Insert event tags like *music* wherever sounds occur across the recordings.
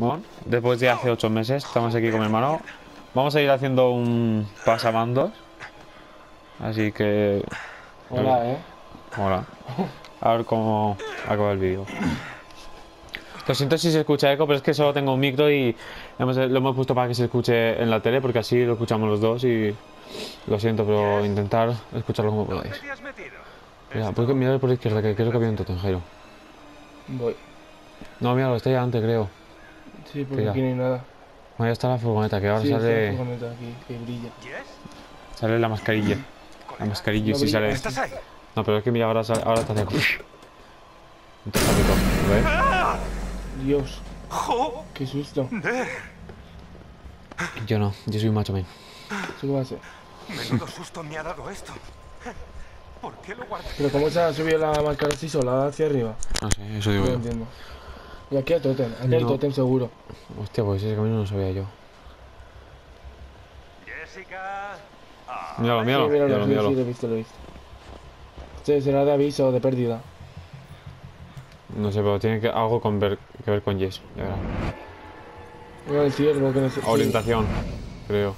Bueno, después de hace ocho meses, estamos aquí con mi hermano. Vamos a ir haciendo un pasamandos. Así que. Hola, eh. Hola. A ver cómo acaba el vídeo. Lo siento si se escucha eco, pero es que solo tengo un micro y hemos- lo hemos puesto para que se escuche en la tele, porque así lo escuchamos los dos y. Lo siento, pero intentar escucharlo como podáis. Mira, ¿por qué mirar por la izquierda? Que creo que había un totem, Jairo. Voy. No, mira, está ya antes, creo. Sí, porque Mira. aquí no hay nada. Bueno, ya está la furgoneta, que ahora Sí, está la sale, furgoneta aquí, que brilla. Sale la mascarilla. La mascarilla, No sí brilla. sale. ¿Estás ahí? No, pero es que mira, ahora, sale- ahora está haciendo. Entonces, ¿ves? Dios, ¡Jo! qué susto. Yo no, yo soy un macho man. ¿Eso qué va a ser? Menudo susto me ha dado esto. ¿Por qué lo guardé? Pero ¿cómo se ha subido la máscara así sola hacia arriba? No sé, eso No digo lo yo. entiendo. Y aquí hay totem, aquí hay No. totem seguro. Hostia, pues ese camino no lo sabía yo. Jessica. Ah, Míralo, míralo, sí, míralo, míralo, sí, míralo. sí, lo he visto, lo he visto. Sí, será de aviso, de pérdida. No sé, pero tiene que, algo con ver, que ver con Jess. Ya verás. El ciervo que no sé. sí, Orientación, creo.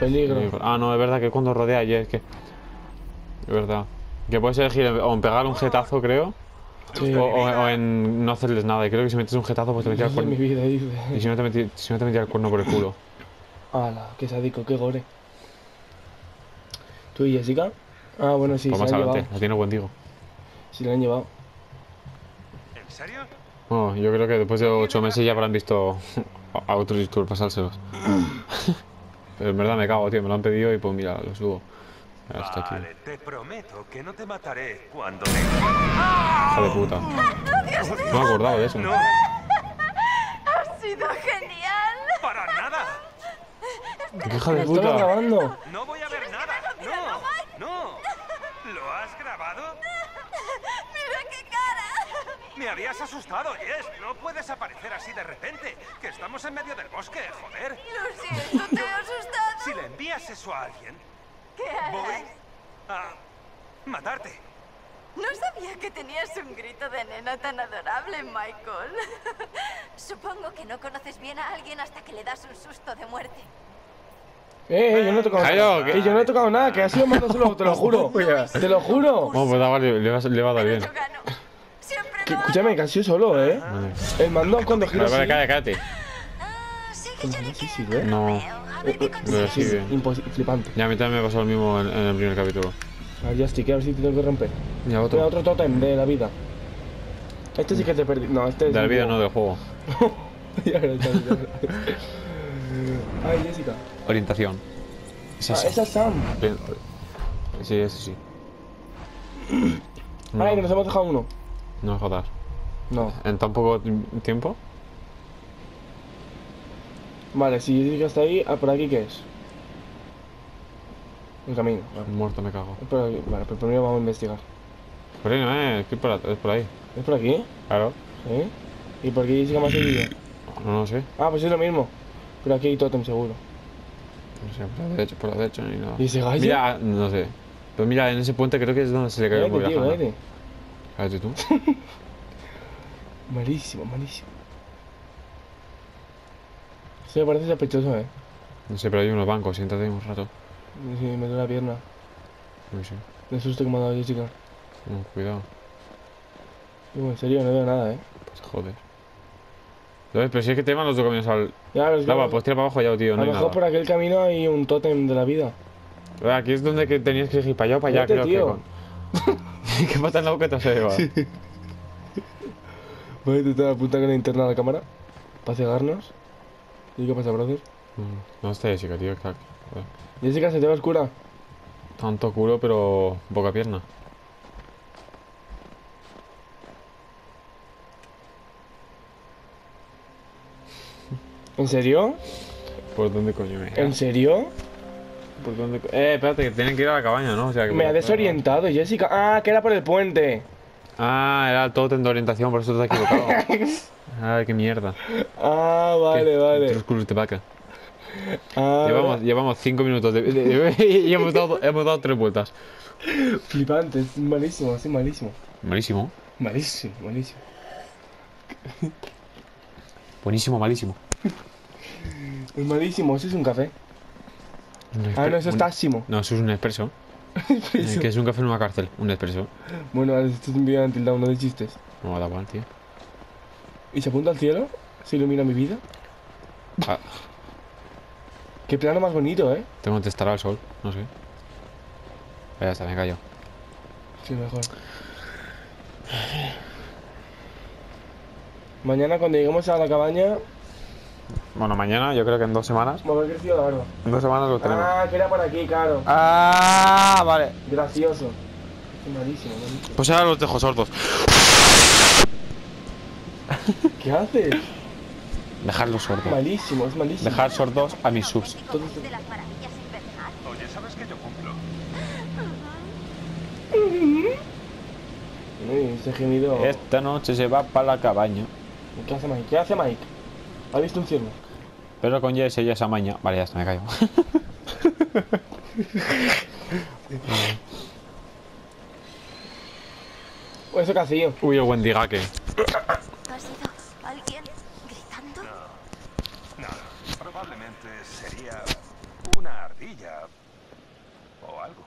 Peligro. Ah, no, es verdad que cuando rodea a Jess, que. Es verdad. Que puedes elegir o pegar un jetazo, creo. Sí. O, o- o en no hacerles nada. Y creo que si metes un jetazo, pues te metía el mi cuerno. vida, Y si no te metía, si no te metía el cuerno por el culo. Ala, qué sádico, qué gore. ¿Tú y Jessica? Ah, bueno, sí, pues se más la han adelante, llevado. la tiene buen digo. Sí, la han llevado. ¿En serio? Bueno, yo creo que después de ocho meses ya habrán visto a otros youtubers pasárselos. Pero *clears throat* en verdad me cago, tío, me lo han pedido y pues mira, lo subo. Aquí. Vale, te prometo que no te mataré cuando me... Hija de puta. No me he acordado de eso. No, Ha sido genial. para nada. ¿Qué hija de ¡Estaba puta? grabando! No voy a ver nada. No, no. ¿Lo has grabado? Mira qué cara. Me habías asustado, Jess. No puedes aparecer así de repente. Que estamos en medio del bosque, joder. Lo siento, te he asustado. Si le envías eso a alguien, ¿Qué harás? voy a matarte. No sabía que tenías un grito de nena tan adorable, Michael. *laughs* Supongo que no conoces bien a alguien hasta que le das un susto de muerte. ¡Eh, eh, yo no he tocado nada! que- Eh, yo no he tocado nada, que ha sido mando solo, te lo juro. *laughs* ¡Te lo juro! Bueno, pues da, vale, le va, le va a dar bien. Que, escúchame, que ha sido solo, ¿eh? El mando cuando gira Vale, vale, cállate, cállate. Sí que yo no le sé si quiero, sirve. No. Consigues. sí, Sí, imposi- flipante. Ya a mí también me pasó lo mismo en, en el primer capítulo. A ver, ya estoy, que a ver si te tengo que romper. Ya Mira, otro. otro totem de la vida. Este sí que te perdí. No, este es. De la vida, no del juego. *laughs* ya verás, ya verás. *laughs* Ay, Jessica. Orientación. Es Ah, eso. esa es Sam. Sí, ese sí. No, Ay, que nos hemos dejado uno. no jodas. No. ¿En tan poco tiempo? Vale, si Jessica está ahí, ah, ¿por aquí qué es? El camino. Vale, Muerto me cago. Es por aquí. Vale, pero primero vamos a investigar. Por ahí no es, es, que por, es por ahí. ¿Es por aquí? Claro. ¿Eh? ¿Y por qué Jessica más seguido? No, no sé. Ah, pues es lo mismo. Pero aquí hay totem seguro. No sé, por la derecha, por la derecha ni nada. ¿Y ese gallo? Mira, no sé. Pero mira, en ese puente creo que es donde se le cayó el tío, cállate. Cállate tú. *laughs* Malísimo, malísimo. Sí, me parece sospechoso, eh. No sé, pero hay unos bancos, siéntate un rato. Sí, me duele la pierna. No sé. El susto que me ha dado Jessica. No, cuidado. Digo, en serio, no veo nada, eh. Pues joder. ¿Ves? Pero si es que te van los dos caminos al... Ya, que Lava, pues tira para abajo ya, tío, a lo mejor por aquel camino hay un tótem de la vida. Aquí es donde que tenías que ir para allá o para allá, creo tío. que con... *laughs* ¿Qué pata en la boca te has llevado? Voy a intentar apuntar con la linterna a la cámara. Para cegarnos. ¿Y qué pasa, brother? Mm, No está Jessica, tío. que- joder. Jessica, se te va oscura. Tanto culo, pero poca pierna. ¿En serio? ¿Por dónde coño me ¿En serio? ¿Por dónde? co- Eh, espérate, que tienen que ir a la cabaña, ¿no? O sea, que Me ha desorientado, Jessica. Ah, que era por el puente. Ah, era tótem de orientación, por eso te has equivocado. Ay, *laughs* qué mierda. Ah, vale, Qué- vale. De vaca. Ah, Llevamos, llevamos cinco minutos de, *laughs* de- de- y hemos dado, hemos dado tres vueltas. Flipante, es malísimo, sí, malísimo. Malísimo. Malísimo, malísimo. Buenísimo, malísimo. Es malísimo, eso es un café. Un Ah, no, eso un- es táximo. No, eso es un expreso. *laughs* Eh, que es un café en una cárcel. Un expreso. Bueno, esto es un vídeo de Until Dawn, no de chistes. No da igual, tío. ¿Y se apunta al cielo? ¿Se ilumina mi vida? Ah, Qué plano más bonito, ¿eh? tengo que testar al sol. No sé. Ya está, me callo. Sí, mejor. Mañana cuando lleguemos a la cabaña, Bueno, mañana, yo creo que en dos semanas. me haber crecido la barba. En dos semanas lo tenemos. Ah, que era por aquí, claro. Ah, vale. Gracioso. Malísimo, malísimo. Pues ahora los dejo sordos. ¿Qué haces? Dejarlos sordos. Malísimo, es malísimo. Dejar sordos a mis subs. de las maravillas invernales. Oye, ¿sabes que yo cumplo? Uy, ese gemido. Esta noche se va para la cabaña. ¿Qué hace Mike? ¿Qué hace Mike? ¿Ha visto un ciervo? Pero con Jess ella esa maña. Vale, ya está, me callo. ¿O *laughs* eso qué ha sido? Uy, el Wendigaque. ¿Ha sido alguien gritando? No, probablemente sería una ardilla o algo.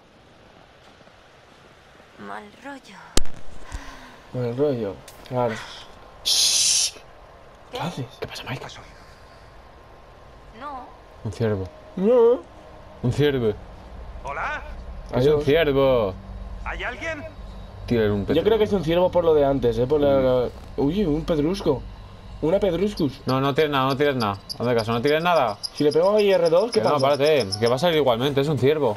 Mal rollo. El rollo. Claro. ¿Qué? ¿Qué haces? ¿Qué pasa, Mike? ¿Has oído? No. Un ciervo. No. Un ciervo. ¿Hola? Es un ciervo. ¿Hay alguien? Tírale un Yo creo que es un ciervo por lo de antes, ¿eh? Por la... la- Uy, un pedrusco. Una pedruscus. No, no tires nada, no tires nada. Hazme caso, no tires nada. Si le pego a IR2, ¿qué Que no, pasa? párate. Que va a salir igualmente, es un ciervo.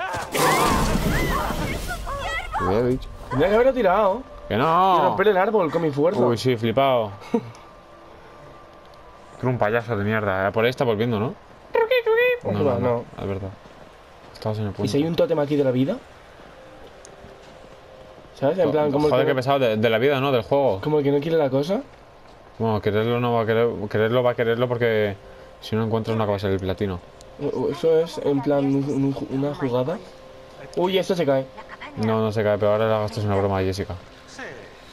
Tendría que haberlo tirado. Que Y no. romper el árbol con mi fuerza. Uy, sí, flipado. *laughs* Tú un payaso de mierda. Por ahí está volviendo, ¿no? Ojalá, no. Es verdad. Estabas en el punto. ¿Y si hay un tótem aquí de la vida? ¿Sabes? En plan, como el, Joder, que qué no, pesado de, de la vida, ¿no? Del juego. como el que no quiere la cosa. Bueno, quererlo no va a querer, quererlo va a quererlo porque si no encuentras no acaba de ser el platino. Eso es en plan un- un- una jugada. Uy, esto se cae. No, no se cae, pero ahora le hagas una broma a Jessica. Sí.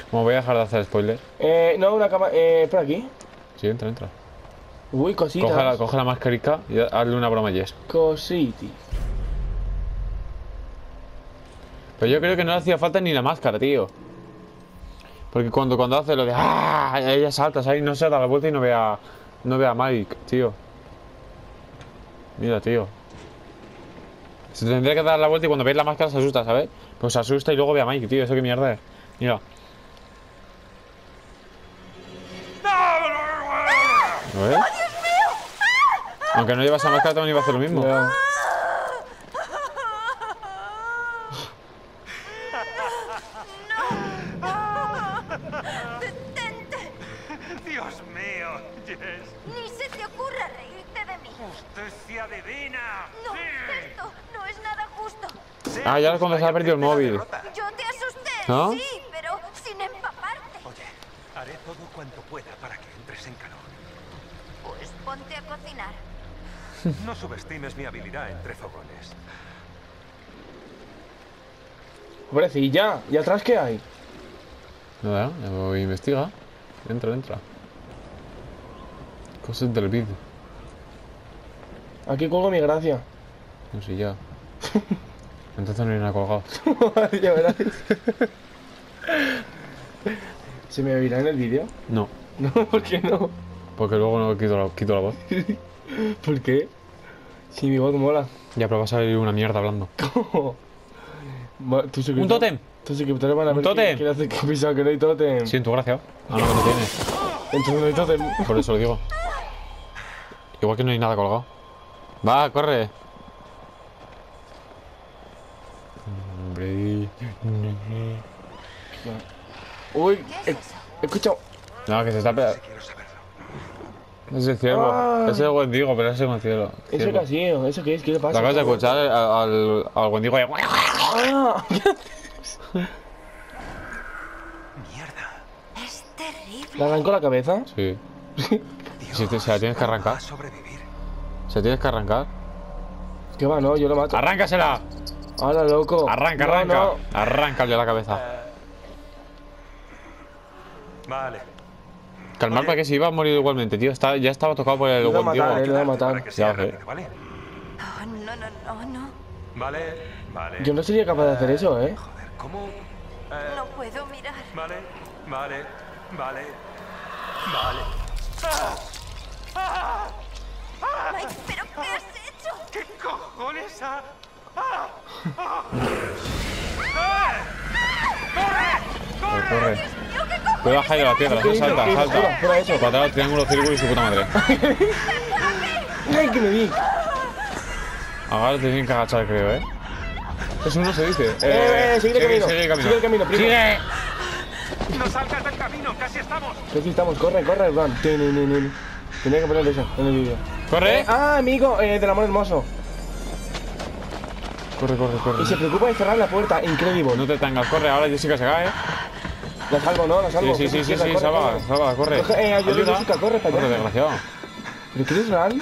Como voy a dejar de hacer spoilers. Eh, no, una cama. Eh, por aquí. Sí, entra, entra. Uy, cositas. Coge la, coge la y hazle una broma a Jess. Cositi. Pero yo creo que no le hacía falta ni la máscara, tío. Porque cuando, cuando hace lo de ¡Ah! Ella salta, ¿sabes? No se da la vuelta y no ve a, no ve a Mike, tío. Mira, tío. Se tendría que dar la vuelta y cuando veis la máscara se asusta, ¿sabes? Pues se asusta y luego ve a Mike, tío. Eso qué mierda es. Mira. ¿Lo ves? Aunque no llevas la máscara también iba a hacer lo mismo. Ya. ¡Detente! Dios mío, Jess. ¡Ni se te ocurra reírte de mí! Justicia divina. ¡No! Sí. ¡Esto no es nada justo! Ah, ya es cuando se ha perdido el móvil. Yo te asusté, ¿No? sí, pero sin empaparte. Oye, haré todo cuanto pueda para que entres en calor. Pues ponte a cocinar. No subestimes mi habilidad entre fogones. Pobrecilla. ¿Y atrás qué hay? Nada, ya investiga. Entra, entra. Cosas del vídeo. Aquí cuelgo mi gracia. No sé ya. *laughs* Entonces no hay nada colgado. ya verás. ¿Se me oirá en el vídeo? No, No, ¿por qué no? porque luego no quito la, quito la voz. *laughs* ¿Por qué? Si mi voz mola. Ya, pero va a salir una mierda hablando. *laughs* Suscriptores- ¡Un tótem! Tus suscriptores van a ¿Un ver tótem? que, hace- que que no hay tótem. Sí, en tu gracia. Ah, no, que no tienes. Entonces no hay tótem. Por eso lo digo. Igual que no hay nada colgado. Va, corre. Hombre. Uy, ¿Qué he, escuchado. No, que se está pe... Quiero saberlo. Es el ciervo. Ah. Es el wendigo, pero es el cielo. ¿Eso qué ha sido? ¿Eso qué es? ¿Qué le pasa? acabas de escuchar al, al, al wendigo de... ¡Ah! Mierda. Es terrible. ¿Le arrancó la cabeza? Sí. Dios, Si te- si la tienes que ¿cómo arrancar. ¿Se tienes que arrancar? ¿Qué va? No, yo lo mato. ¡Arráncasela! ¡Hala, loco! Arranca, No, arranca. no. Arráncale la cabeza. Vale. Calmar Oye. para que se iba a morir igualmente, tío. Está, ya estaba tocado por el Lo matar, eh, lo a matar. Oh, no, no, no, no. Vale, vale. Yo no sería capaz de hacer eso, ¿eh? Joder, ¿cómo? Eh, No puedo mirar. Vale, vale, vale, vale. Mike, ¿pero qué has hecho? ¿Qué cojones ha...? ¡Ah! Corre, corre. Tío, bajar de la tierra, ¿Qué salta, salta. Fuera eso. Cuadrado, triángulo, círculo y su puta madre. *laughs* ¡Ay, que me di! Ahora te tienen que agachar, creo, eh. Eso no se dice. Eh, sigue el camino, Sigue el camino. sigue el camino, primo. Sigue. ¡No salgas del camino! ¡Casi estamos! Sí estamos, corre, corre, tin. Tenía que poner eso en el vídeo. Corre. Ah, amigo, eh, del amor hermoso. Corre, corre, corre. Y se preocupa de cerrar la puerta, increíble. No te tengas, corre. Ahora Jessica se cae, eh. La salvo, ¿no? La Sí, salvo. sí, sí, sí, sí, corre, salva, corre. salva, corre. Eh, ayuda, Jessica, corre para allá. Corre, desgraciado. ¿Pero quieres run?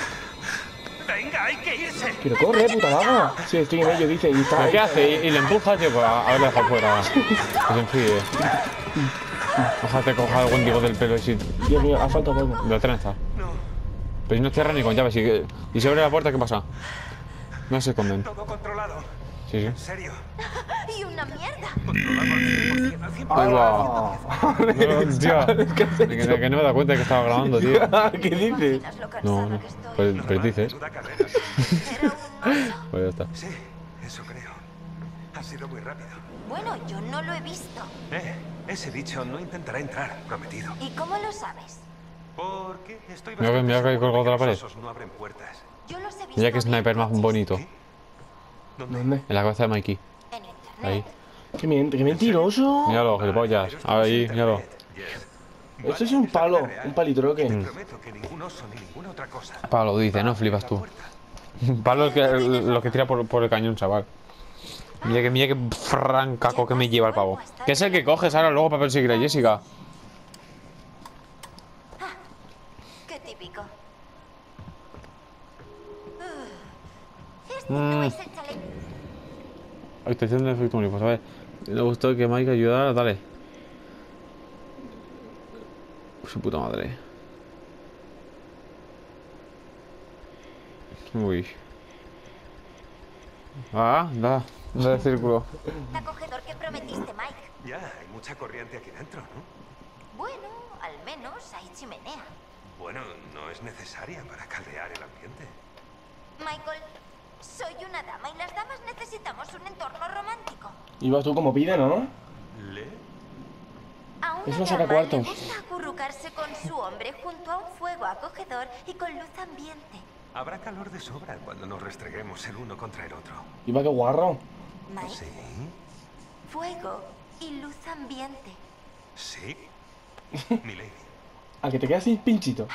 ¡Venga, hay que irse! Pero corre, puta vaga. Sí, estoy en ello, dice. Y está ¿Pero ahí. qué hace? Y, y le empuja, tío, pues a haberle dejado fuera. Que se enfríe. Ojalá te coja algún digo del pelo y si Dios mío, ha faltado algo. de la trenza. No, Pero si no cierra ni con llaves. Y, y se abre la puerta, ¿qué pasa? No se esconden. todo controlado. Sí. En serio. *laughs* Y una mierda. Controlado al 100%, al 100%. Ahí va. *laughs* No. Que, que no me da cuenta de que estaba grabando, tío. *laughs* ¿Qué dices? ¿Imaginas lo No, no. Pues, pero dices. Pues ya está. Sí, eso creo. Ha sido muy rápido. Bueno, yo no lo he visto. Eh, ese bicho no intentará entrar, prometido. ¿Y cómo lo sabes? Porque estoy Mira que- mira que hay colgado de la pared. los osos no abren puertas. Yo los he visto. Mira que abrir sniper más bonito. ¿Qué? ¿Dónde? ¿Dónde? En la cabeza de Mikey. En internet. Ahí. Qué, men- qué mentiroso. Míralo, gilipollas. Ahí, míralo. Esto es Vale, un palo, un palitroque. Te prometo que. Pablo dice, no flipas tú. Pablo es que, lo que tira por, por el cañón, chaval. Mira que, mira que francaco que me lleva el pavo. Que es el que coges ahora luego para perseguir a Jessica. Qué típico. Ugh. Este Mm. no es el chaleco. Actuación de efecto mariposa, a ver. Me gustó que Mike ayudara, dale. Su puta madre. Uy. Ah, da. Da el círculo. Acogedor que prometiste, Mike. Ya, hay mucha corriente aquí dentro, ¿no? Bueno, al menos hay chimenea. Bueno, no es necesaria para caldear el ambiente. Michael, soy una dama y las damas necesitamos un entorno romántico. Y vas tú como pide, ¿no? ¿Le? A una Es una dama le gusta acurrucarse con su hombre junto a un fuego acogedor y con luz ambiente. Habrá calor de sobra cuando nos restreguemos el uno contra el otro. Y va que guarro. Mike, ¿Sí? fuego y luz ambiente. ¿Sí? *laughs* Milady. A que te quedas sin pinchito.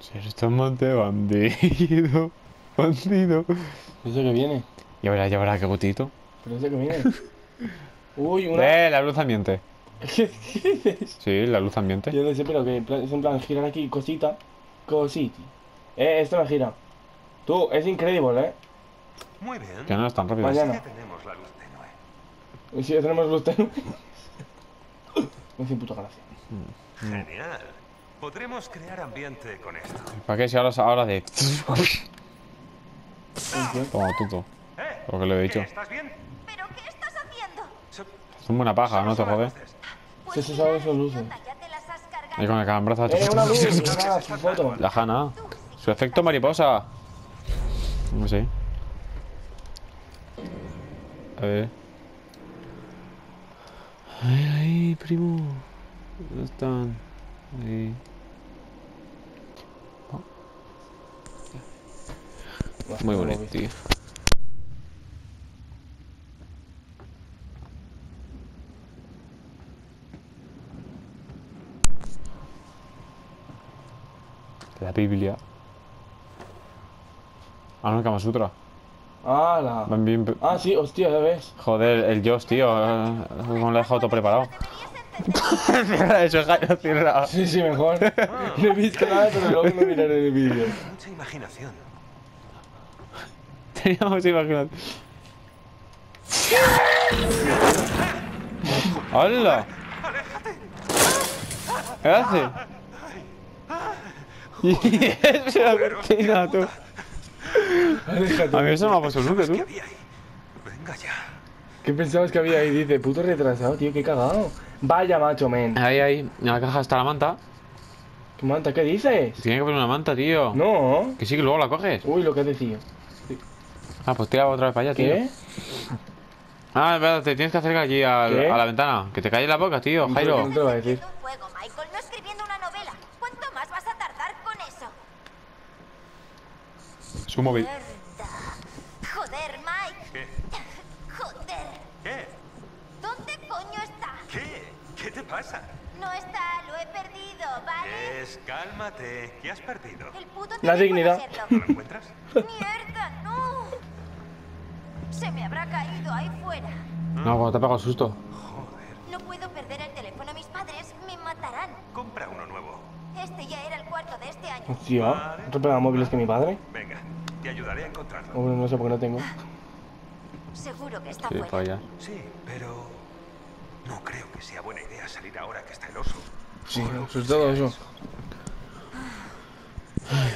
Ser tomate bandido. Bandido. Eso que viene. Ya verás, ya verás qué gutito. Pero eso que viene. *laughs* Uy, una. Eh, la luz ambiente. *laughs* ¿Qué dices? Sí, la luz ambiente. Yo no sé, pero que en plan- es en plan girar aquí cosita. Cositi. Eh, esto me gira. Tú, es increíble, ¿eh? Muy bien. Que no es tan rápido. Mañana. Ya tenemos la luz tenue. Y si ya tenemos luz tenue. *laughs* Hace puta gracia. Genial. Podremos crear ambiente con esto. ¿Para qué si ahora, ahora de... Toma, tuto. ¿Eh? Lo que le he dicho. ¿Qué, ¿Estás bien? ¿Pero qué estás haciendo? Es una buena paja, no te jodes. luces. Sí, sí, sabes, son luces. Ahí con el calambrazo. Eh, una luz. *laughs* La Hanna. Su efecto mariposa. No sé. A ver. Ahí, ahí, primo. ¿Dónde están? Ahí. Muy bonito, tío. La Biblia. Ah, no, el Kama Sutra. ¡Hala! Van bien. Ah, sí, hostia, ya ves. Joder, el Josh, tío. eh, Como lo he dejado todo preparado. Cierra *laughs* eso, Jairo, cierra. Sí, sí, mejor. *laughs* No he visto nada, pero luego lo miraré en el vídeo. Mucha imaginación. *laughs* Teníamos imaginación. ¡Hala! ¿Qué hace? *laughs* Y es cortina, tú. Aléjate. A mí eso no me ha pasado nunca, ¿Qué tú. Venga ya. ¿Qué pensabas que había ahí? Dice, puto retrasado, tío, qué cagado. Vaya macho, men. Ahí, ahí, en la caja está la manta. ¿Qué manta? ¿Qué dices? Tiene que poner una manta, tío. No. Que sí, que luego la coges. Uy, lo que has decidido. Ah, pues tira otra vez para allá, tío. ¿Qué? Ah, es verdad, te tienes que acercar aquí ¿Qué? a la ventana. Que te calles la boca, tío, No Jairo. te lo va a decir. Michael, no escribiendo una novela. ¿Cuánto más vas a tardar con eso? Su móvil. Mierda. Joder, Mike. ¿Qué? Joder. ¿Qué? ¿Dónde coño está? ¿Qué? ¿Qué te pasa? No está, lo he perdido, ¿vale? Es, cálmate. ¿Qué has perdido? El puto La dignidad. ¿No lo encuentras? ¡Mierda, no! Se me habrá caído ahí fuera. No, cuando te ha pegado el susto. Joder. No puedo perder el teléfono. Mis padres me matarán. Compra uno nuevo. Este ya era el cuarto de este año. Hostia, ¿otro pega móviles que mi padre? Venga, te ayudaré a encontrarlo. Hombre, no sé por qué no tengo. Seguro que está Sí, fuera. Sí, pero no creo que sea buena idea salir ahora que está el oso. Sí, eso es todo eso. Ojalá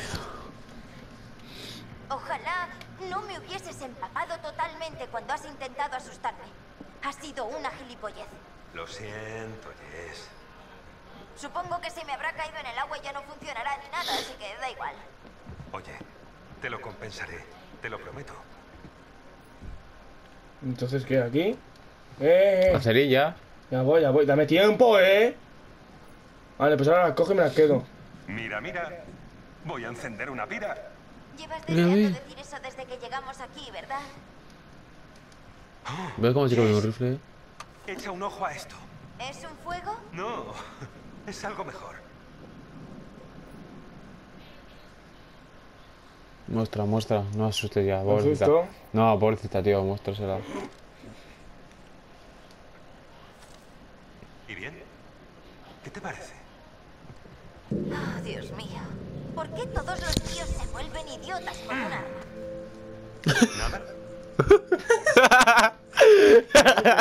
no me hubieses empapado totalmente cuando has intentado asustarme. Ha sido una gilipollez. Lo siento, Jess. Supongo que se me habrá caído en el agua y ya no funcionará ni nada, así que da igual. Oye, te lo compensaré. Te lo prometo. Entonces, ¿qué? ¿Aquí? ¡Eh! La cerilla. Ya voy, ya voy. Dame tiempo, ¿eh? Vale, pues ahora las cojo y me las quedo. Mira, mira. Voy a encender una pira. Llevas Mira, deseando ve. decir eso desde que llegamos aquí, ¿verdad? ¿Ves cómo chico un rifle? Echa un ojo a esto. ¿Es un fuego? No, *laughs* es algo mejor. Muestra, muestra. No asustes ya, pobrecita. No, pobrecita, tío, muéstrasela. ¿Y bien? ¿Qué te parece? Oh, Dios mío. ¿Por qué todos los tíos se vuelven idiotas con un arma?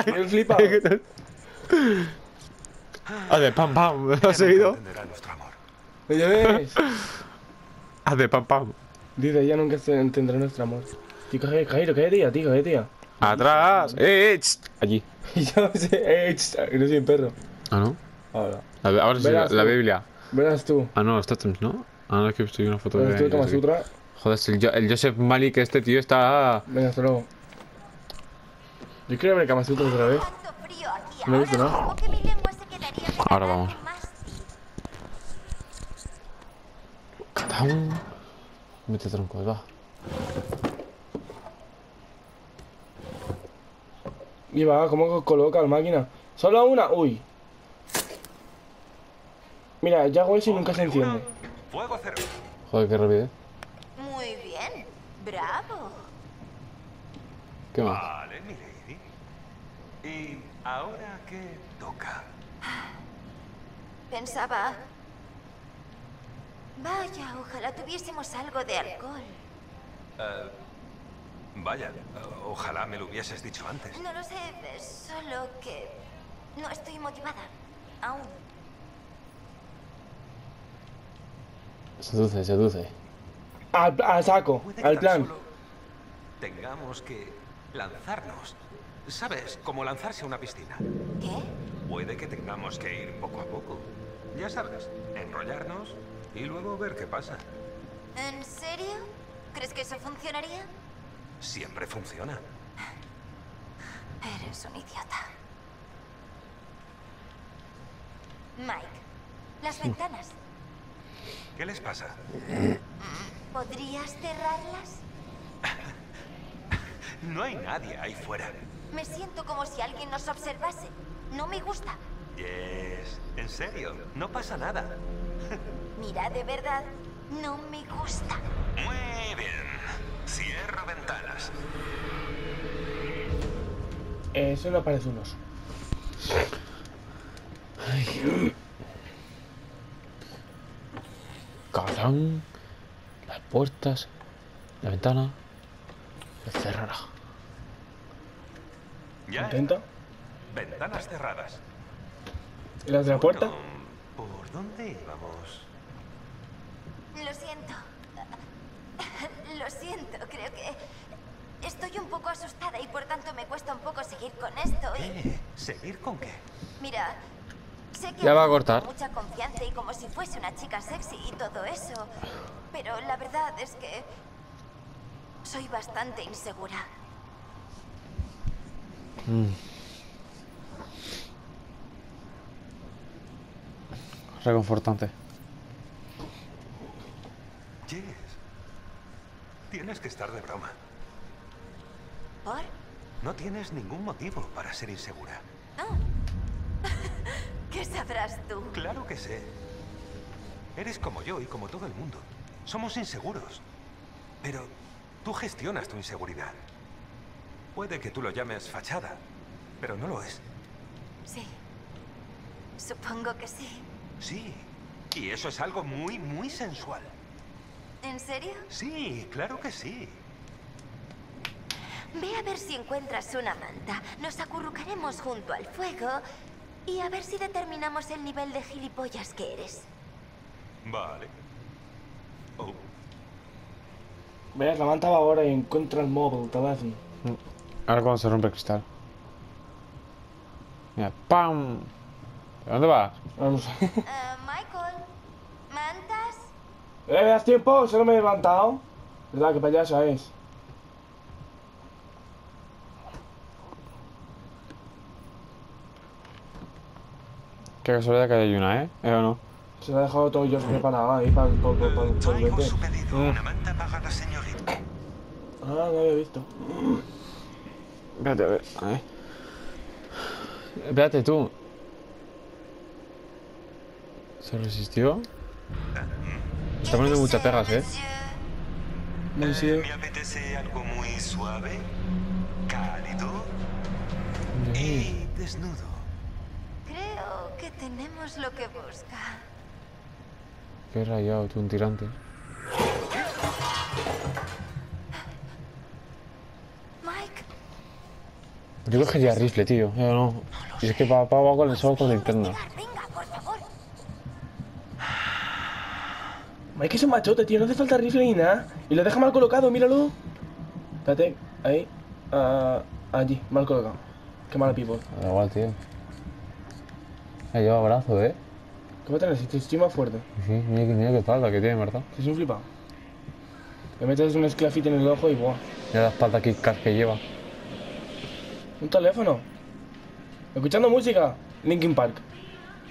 ¿Qué *laughs* flipa? Haz de pam pam. ¿Has Ella seguido? ¿Ya ves? Haz *laughs* de pam pam. Dice, ella nunca se entenderá nuestro amor. Tío, cállate, cállate, cállate ya, tío, cállate ya. ¡Atrás! *laughs* ¡Eh, eh! Allí. Y yo sé, eh, no soy un perro. Ah, ¿no? Ahora. La- ahora sí, la. Biblia. Verás tú. Ah, no, los Totems, ¿no? Ah, no, es que estoy una foto de... Sutra. Joder, el, el Joseph Malik, este tío está... Venga, hasta luego. Yo quiero ver Kama Sutra otra vez. No he ahora visto nada. Ahora vamos. Catán. Mete troncos, va. Y va, ¿cómo coloca la máquina? Solo una, uy. Mira, ya hago eso y nunca se enciende. Fuego cero. Joder, qué rapidez. Muy bien. Bravo. ¿Qué más? Vale, mi lady. ¿Y ahora qué toca? Pensaba... Vaya, ojalá tuviésemos algo de alcohol. Eh, vaya, eh, ojalá me lo hubieses dicho antes. No lo sé, es solo que no estoy motivada. Aún. Seduce, seduce. Al, al saco, al plan. tengamos que lanzarnos. ¿Sabes? Como lanzarse a una piscina. ¿Qué? Puede que tengamos que ir poco a poco. Ya sabes, enrollarnos y luego ver qué pasa. ¿En serio? ¿Crees que eso funcionaría? Siempre funciona. Eres un idiota. Mike, las ventanas. ¿Qué les pasa? ¿Podrías cerrarlas? *laughs* No hay nadie ahí fuera. Me siento como si alguien nos observase. No me gusta. Yes. En serio, no pasa nada. *laughs* Mira, de verdad, no me gusta. Muy bien. Cierro ventanas. Eso no parece un oso. Las puertas. La ventana. Se cerrará. Ya. ¿Intenta? Ventanas cerradas. ¿Y las de la puerta? Bueno, ¿Por dónde íbamos? Lo siento. Lo siento, creo que estoy un poco asustada y por tanto me cuesta un poco seguir con esto. Y ¿Qué? ¿Seguir con qué? mira, sé que Ya va a cortar. mucha confianza y como si fuese una chica sexy y todo eso, pero la verdad es que soy bastante insegura. Reconfortante. Jess, tienes que estar de broma. ¿Por? No tienes ningún motivo para ser insegura. ¿Qué sabrás tú? Claro que sé. Eres como yo y como todo el mundo. Somos inseguros. Pero tú gestionas tu inseguridad. Puede que tú lo llames fachada, pero no lo es. Sí. Supongo que sí. Sí. Y eso es algo muy, muy sensual. ¿En serio? Sí, claro que sí. Ve a ver si encuentras una manta. Nos acurrucaremos junto al fuego y a ver si determinamos el nivel de gilipollas que eres. Vale. Oh, Verás, la manta va ahora y encuentra el móvil, teléfono. Ahora cuando se rompe el cristal. Mira, ¡pam! ¿De dónde vas? No sé. Eh, Michael, ¿mantas? ¿Eh, ¿Me das tiempo? Solo me he levantado. ¿Verdad? Que payasa es. Qué casualidad que hay una, ¿eh? ¿Eh o no? Se lo ha dejado todo yo preparado ahí para el señorita. Ah, no había visto. Espérate, a ver. a ver. Espérate, tú. ¿Se resistió? Está poniendo muchas pegas, ¿eh? No sé. Me apetece algo muy suave, cálido y desnudo. Que tenemos lo que busca. Qué rayado, tú, un tirante. Mike, Yo cogería rifle, tío. Yo no. Y es que pa, pa va con el solo con linterna. tirar, venga, por favor. Mike es un machote, tío. No hace falta rifle ni nada. Y lo deja mal colocado, míralo. Espérate, ahí. Ah, allí, mal colocado. Qué mala people. Da igual, tío. Me lleva brazo, ¿eh? ¿Qué va a tener? Si estoy más fuerte. Sí, mira, que- mira qué espalda que tiene, ¿verdad? Es un flipado. Le metes un esclafite en el ojo y buah. Mira la espalda que, que lleva. Un teléfono. Escuchando música. Linkin Park.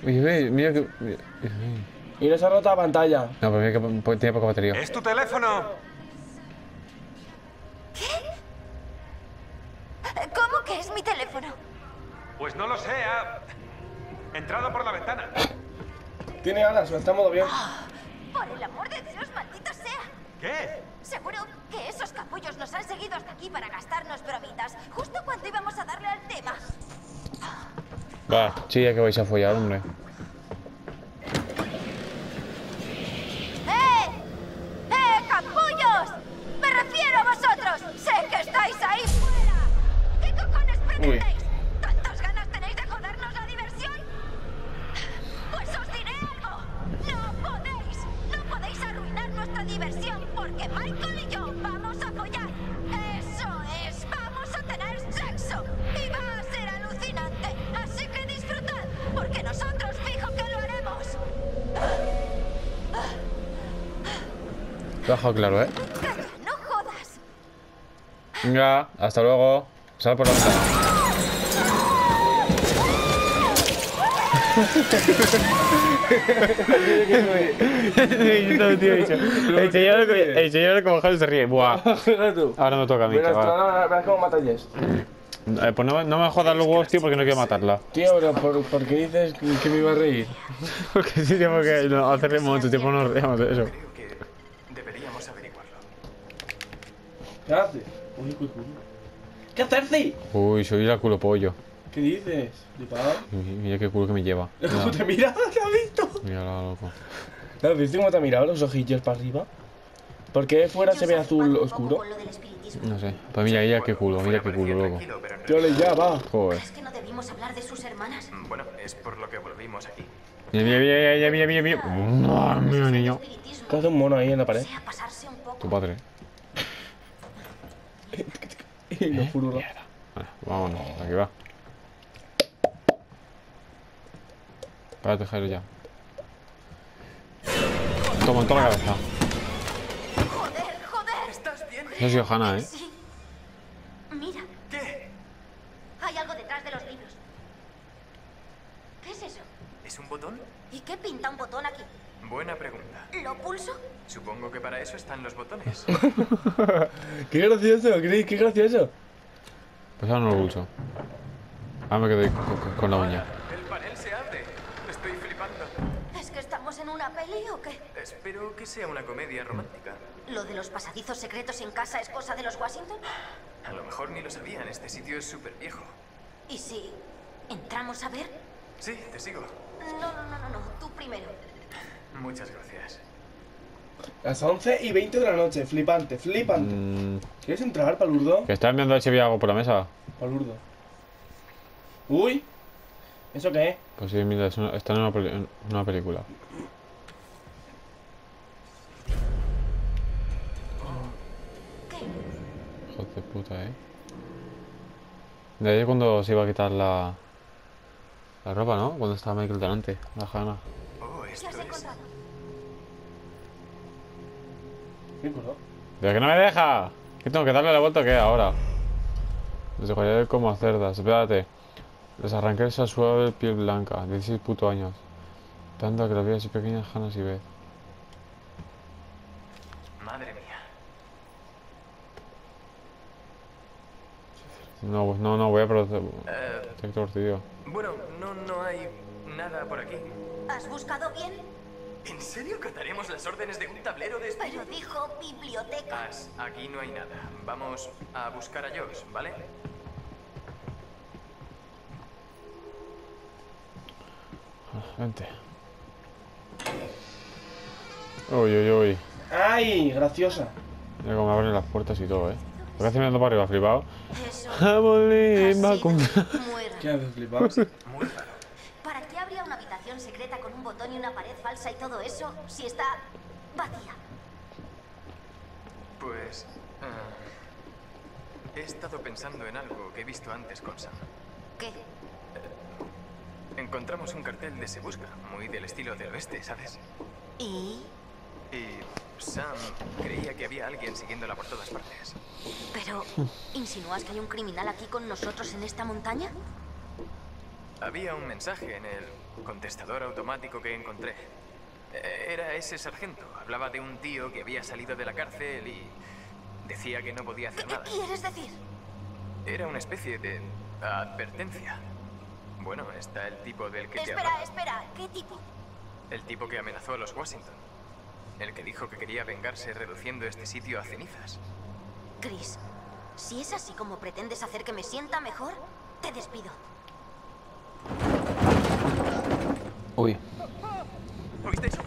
Oye, ve, mira que... mira- Y no se ha roto la pantalla. No, pero mira que tiene poca batería. ¿Es tu teléfono? Tiene alas, está en modo bien. Por el amor de Dios, maldito sea. ¿Qué? Seguro que esos capullos nos han seguido hasta aquí para gastarnos bromitas, justo cuando íbamos a darle al tema. Va, chilla que vais a follar, hombre. Dejado claro, ¿eh? Calla, no jodas. Venga, hasta luego. Sal por la ventana. el señor, el señor como Javi se ríe. Buah. *laughs* Ahora me toca a mí, Verás, cómo mata Jess. Eh, pues no, no me jodas los huevos, tío, porque no quiero matarla. Tío, pero ¿por, ¿por qué dices que me iba a reír? *laughs* Porque sí, tío, porque no, hace mucho tiempo no nos reíamos de eso. Creo que deberíamos averiguarlo. ¿Qué haces? Uy, uy, uy. ¿Qué haces? Uy, soy la culo pollo. ¿Qué dices? ¿Flipado? Mira qué culo que me lleva. *laughs* ¿Cómo te mira? ¿Te has visto? Mira, loco. ¿No has visto cómo te ha mirado los ojillos para arriba? ¿Por qué fuera se ve azul oscuro? No sé. Pues mira, mira qué culo, mira qué culo, loco. Tío, le ya, va. Joder. ¿Es que no debimos hablar de sus hermanas? Bueno, es por lo que volvimos aquí. Mira, mira, mira, mira, mira, mira. Mía, niño. ¿Qué hace un mono ahí en la pared? Tu padre. *laughs* Y lo furura. Vale, vámonos, aquí va. Párate, Jairo, ya. Toma, en toda la cabeza. Joder, joder. ¿Estás bien? Esa ha sido Hanna, ¿eh? Sí. Mira, ¿Qué? hay algo detrás de los libros. ¿Qué es eso? ¿Es un botón? ¿Y qué pinta un botón aquí? Buena pregunta. ¿Lo pulso? Supongo que para eso están los botones. *laughs* ¡Qué gracioso, Chris! ¡Qué gracioso! Pues ahora no lo pulso. Ahora me con, con- con la uña. El panel se abre. Estoy flipando. ¿Es que estamos en una peli o qué? Espero que sea una comedia romántica. ¿Lo de los pasadizos secretos en casa es cosa de los Washington? A lo mejor ni lo sabían. Este sitio es súper viejo. ¿Y si entramos a ver? Sí, te sigo. No, no, no, no, no. Tú primero. Muchas gracias. Las 11 y 20 de la noche. Flipante, flipante. Mm, ¿Quieres entrar, palurdo? que estás viendo si había algo por la mesa. Palurdo. Uy. ¿Eso qué es? Pues sí, mira, es una- está en una, peli- en una película. ¿Qué? Joder de puta, eh. De ahí cuando se iba a quitar la. La ropa, ¿no? Cuando estaba Michael delante, la Hanna. ¿Qué esto es... cosa? ¡Pero que no me deja! ¿Qué tengo que darle la vuelta o qué ahora? Les dejaré como a cerdas, espérate. Les arranqué esa suave piel blanca, 16 puto años. Tanto que lo vi así pequeñas Hanna y Beth. Madre mía. No, pues no, no, voy a proceder. Eh, tío. bueno, no, no hay nada por aquí. ¿Has buscado bien? ¿En serio cataremos las órdenes de un tablero de Pero dijo biblioteca. As, aquí no hay nada. Vamos a buscar a Josh, ¿vale? Vente. Uy, uy, uy. ¡Ay! Graciosa. Mira cómo abren las puertas y todo, eh. ¿Por qué hace mirando para arriba, flipado? Eso. Va con... ¿Qué haces, flipado? *laughs* Muy raro. ¿Para qué habría una habitación secreta con un botón y una pared falsa y todo eso si está vacía? Pues... ah, he estado pensando en algo que he visto antes con Sam. ¿Qué? Encontramos un cartel de Se Busca, muy del estilo del oeste, ¿sabes? ¿Y? Y Sam creía que había alguien siguiéndola por todas partes. Pero, *laughs* ¿insinúas que hay un criminal aquí con nosotros en esta montaña? Había un mensaje en el contestador automático que encontré. Eh, Era ese sargento. Hablaba de un tío que había salido de la cárcel y decía que no podía ¿Qué, hacer qué nada. quieres decir? Era una especie de advertencia. Bueno, está el tipo del que te Espera, espera. ¿Qué tipo? El tipo que amenazó a los Washington. El que dijo que quería vengarse reduciendo este sitio a cenizas. Chris, si es así como pretendes hacer que me sienta mejor, te despido. Uy. ¿Oíste eso?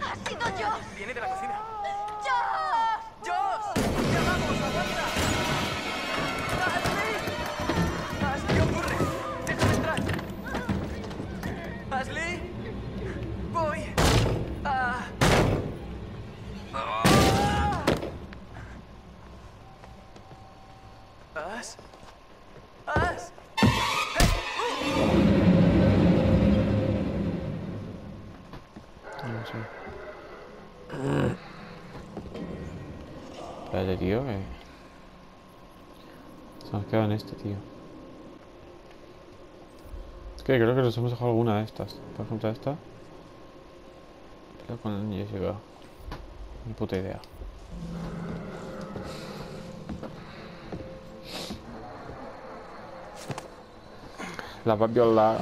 ¡Ha sido yo! Viene de la cocina. Que... Se nos queda en este, tío. Es que creo que nos hemos dejado alguna de estas. Por ejemplo, esta. Pero con Jessica. Ni puta idea. La papiola.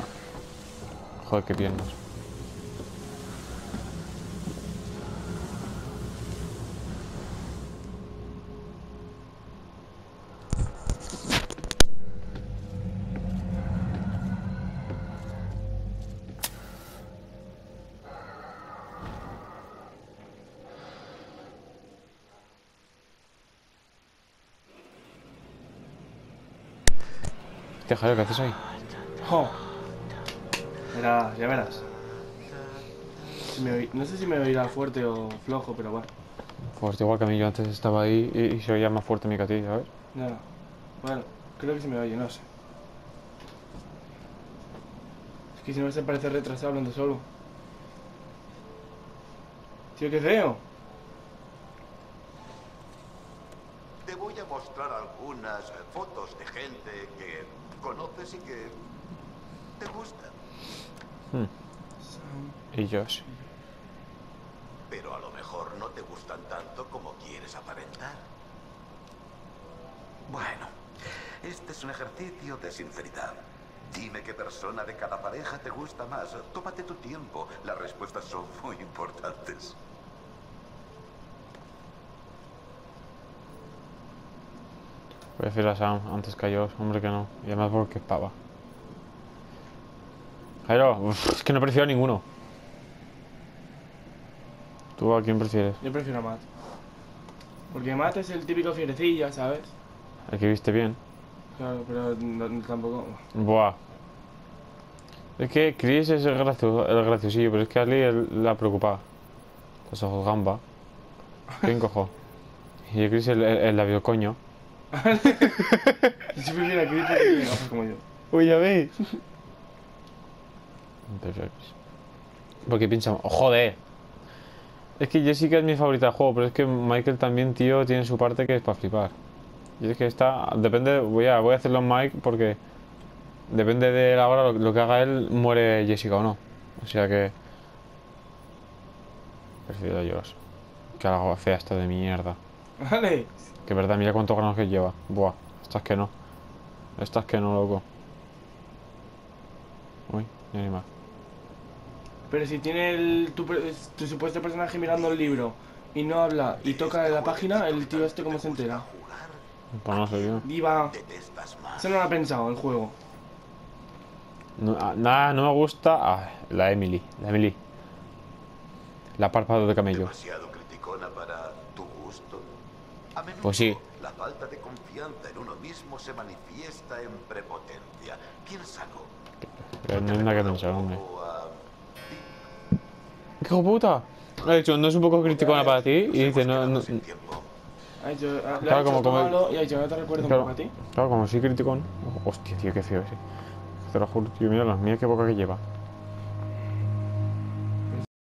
Joder, qué piernas. Hostia, Javier, ¿qué haces ahí? Jo. Verás, ya verás. si me, oí- no sé si me oirá fuerte o flojo, pero bueno. Fuerte, igual que a mí, yo antes estaba ahí y, y se oía más fuerte mi que a ti, ¿sabes? No, bueno, creo que se me oye, no sé. Es que si no se parece retrasado hablando solo. Tío, qué feo. Te voy a mostrar algunas eh, fotos de gente que conoces y que te gustan. Pero a lo mejor no te gustan tanto como quieres aparentar. Bueno, este es un ejercicio de sinceridad. Dime qué persona de cada pareja te gusta más. Tómate tu tiempo. Las respuestas son muy importantes. Prefiero a Sam antes que a yo, hombre que no. Y además porque es pava. Jairo, *laughs* es que no prefiero a ninguno. ¿Tú a quién prefieres? Yo prefiero a Matt. Porque Matt es el típico fierecilla, ¿sabes? El que viste bien. Claro, pero no- tampoco. Buah. Es que Chris es el, gracioso, el graciosillo, pero es que Ali es la preocupada. Los ojos gamba. ¿Quién *laughs* cojo? Y Chris el, el, el labio coño. Yo prefiero a Chris porque tiene gafas como yo. Uy, ya veis. Perfecto. Porque oh, joder. Es que Jessica es mi favorita del juego, pero es que Michael también, tío, tiene su parte que es para flipar. Y es que está, depende, voy a, voy a hacerlo en Mike porque depende de la hora, lo, lo que haga él, muere Jessica o no. O sea que... Prefiero a Josh. Que haga fea esta de mierda. Vale. Que verdad, mira cuántos granos que lleva. Buah, estas que no. Estas que no, loco. Uy, ni más. Pero si tiene el, tu, tu supuesto personaje mirando el libro y no habla y toca la página, el tío este cómo se entera. Pues no sé yo. Diva. Eso no lo ha pensado el juego. No, ah, nada, no me gusta. Ah, la Emily. La Emily. La párpado de camello. demasiado criticona para tu gusto. A menudo Pues sí. la falta de confianza en uno mismo se manifiesta en prepotencia. Piénsalo. Pero no hay nada que pensar, hombre. A ¿Qué hijo puta? Ha dicho, no es un poco criticona para ti. Y dice, no. no. Ha dicho, ha- Claro, como- como- y ha dicho, no te recuerdo un claro, poco a ti. claro, como soy criticón. Hostia, tío, qué feo ese. Te lo juro, tío, mira las mías, qué boca que lleva.